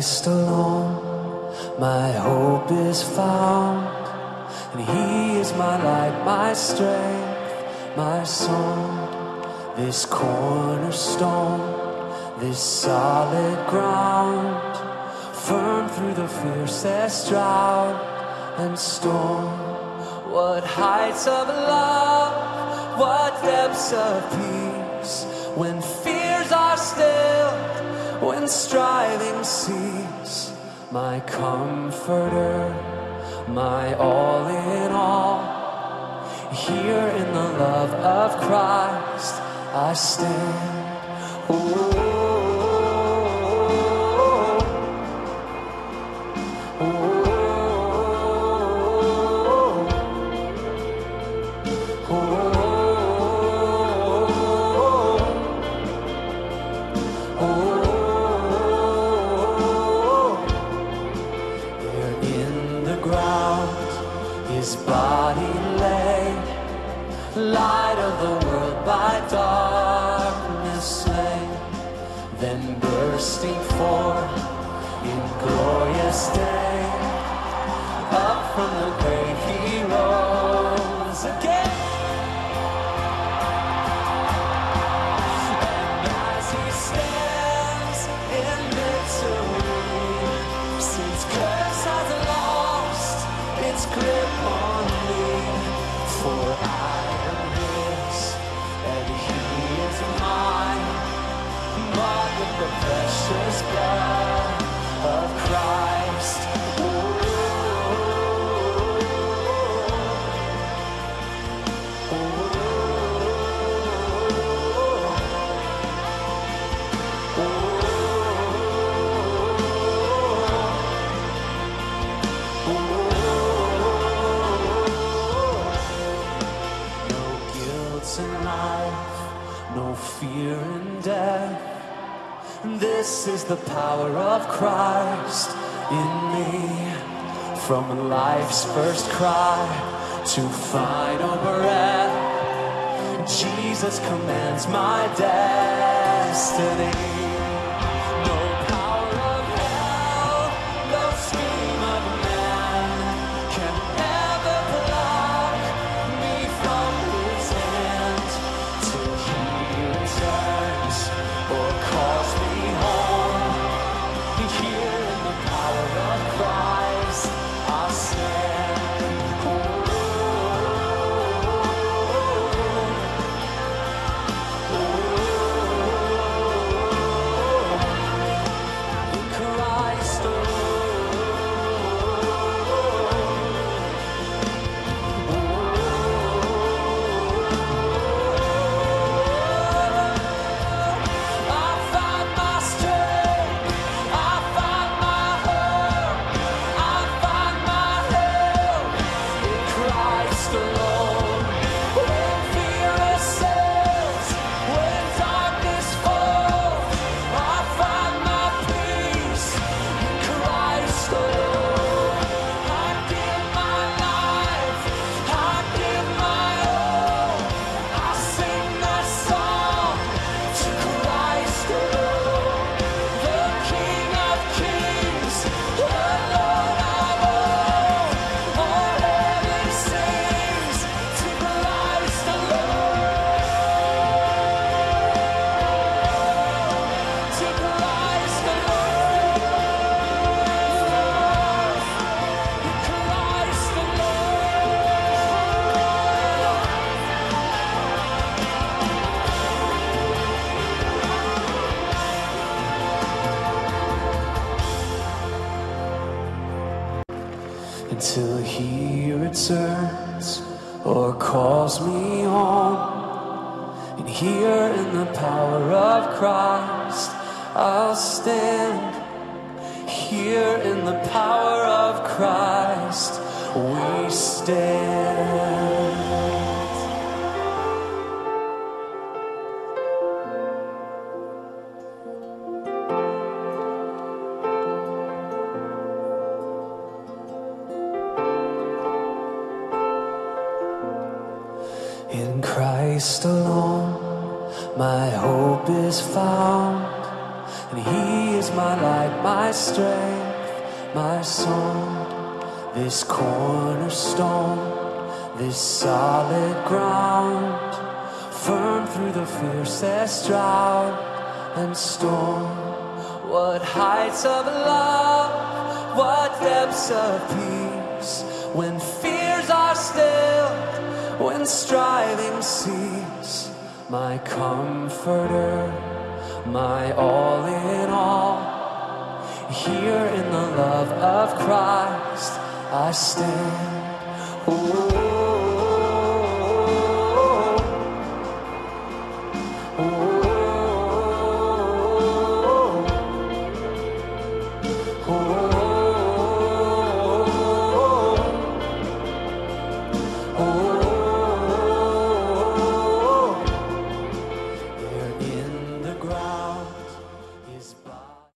Christ alone, my hope is found. And He is my light, my strength, my song. This cornerstone, this solid ground, firm through the fiercest drought and storm. What heights of love, what depths of peace, when fears are stilled, when striving cease, my comforter, my all in all. Here in the love of Christ I stand. Oh, his body lay, light of the world by darkness slain, then bursting forth fear and death. This is the power of Christ in me. From life's first cry to final breath, Jesus commands my destiny. Until he returns or calls me home. And here in the power of Christ, I'll stand. Here in the power of Christ, we stand. Christ alone, my hope is found. And He is my light, my strength, my song. This cornerstone, this solid ground, firm through the fiercest drought and storm. What heights of love, what depths of peace, when stilled, striving cease, my comforter, my all in all. Here in the love of Christ I stand. Oh.